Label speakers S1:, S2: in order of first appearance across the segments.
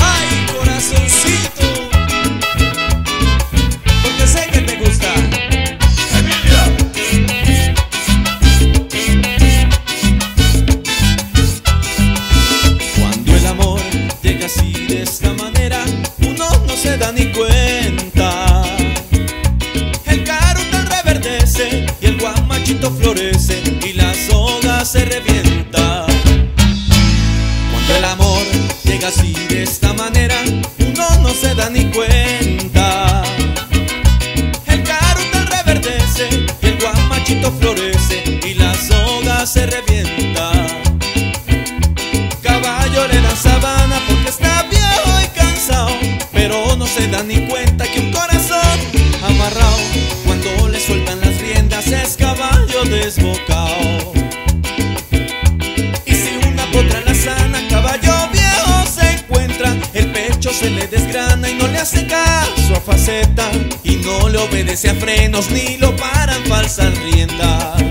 S1: Ay, corazoncito, porque sé que te gusta, Emilia. Cuando el amor llega así de esta manera, uno no se da ni cuenta. El carún reverdece y el guamachito florece y las hongas se refle manera uno no se da ni cuenta. El carutal reverdece el guamachito florece y la soga se revienta. Caballo le da sabana porque está viejo y cansado, pero no se da ni cuenta que un corazón amarrado cuando le sueltan las riendas es caballo desbocado. Desgrana y no le hace caso a faceta y no le obedece a frenos ni lo paran falsas riendas.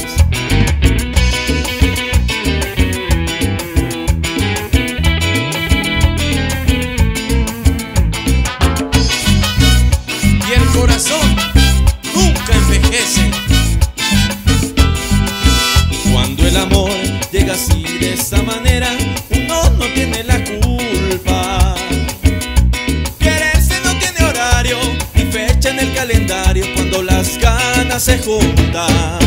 S1: y el corazón nunca envejece. Cuando el amor llega así de se juntan.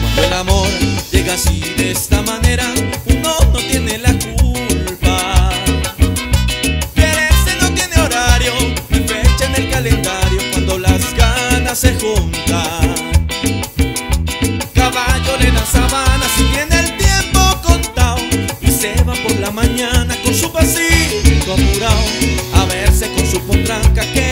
S1: Cuando el amor llega así de esta manera, uno no tiene la culpa. Quererse no tiene horario ni fecha en el calendario cuando las ganas se juntan. Caballo le da sabana si tiene el tiempo contado y se va por la mañana con su pasito apurado a verse con su potranca que